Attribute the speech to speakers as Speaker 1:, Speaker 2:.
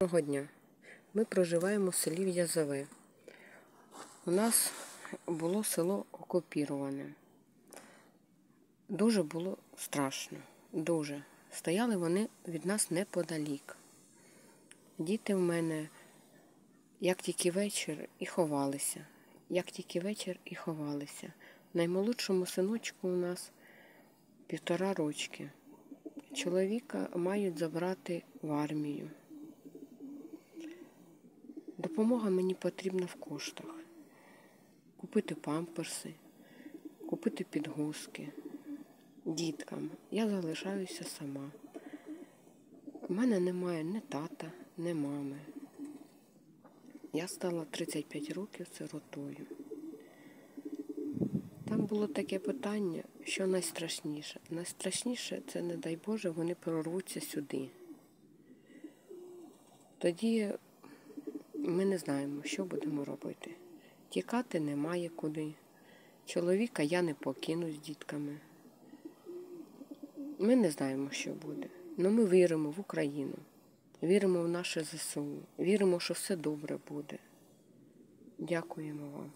Speaker 1: Доброго дня. Ми проживаємо в селі В'язове. У нас було село окупіроване. Дуже було страшно. Дуже. Стояли вони від нас неподалік. Діти в мене, як тільки вечір, і ховалися. Як тільки вечір і ховалися. Наймолодшому синочку у нас півтора рочки. Чоловіка мають забрати в армію. Допомога мені потрібна в коштах. Купити памперси, купити підгузки діткам. Я залишаюся сама. У мене немає ні тата, ні мами. Я стала 35 років сиротою. Там було таке питання, що найстрашніше. Найстрашніше це, не дай Боже, вони прорвуться сюди. Тоді ми не знаємо, що будемо робити. Тікати немає куди. Чоловіка я не покину з дітками. Ми не знаємо, що буде. Але ми віримо в Україну, віримо в наше ЗСУ, віримо, що все добре буде. Дякуємо вам.